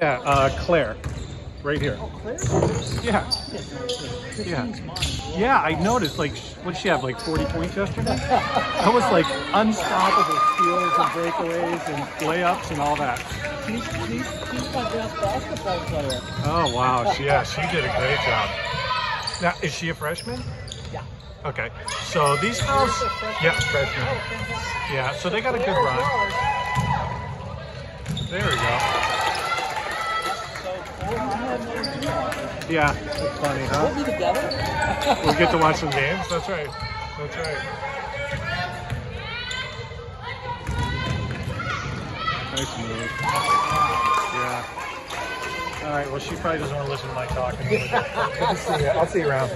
Yeah, uh, Claire, right here. Oh, Claire? Yeah. Yeah. Yeah, I noticed, like, what did she have, like 40 points yesterday? That was like unstoppable steals and breakaways and layups and all that. She's, she's, she's my best basketball player. Oh, wow. She, yeah, she did a great job. Now, is she a freshman? Yeah. Okay. So these girls, yeah, freshman. Yeah, so they got a good run. There we go. Yeah, it's funny, huh? We'll be together. We'll get to watch some games. That's right. That's right. Nice move. Yeah. All right. Well, she probably doesn't want to listen to my talking. Good to see you. I'll see you around.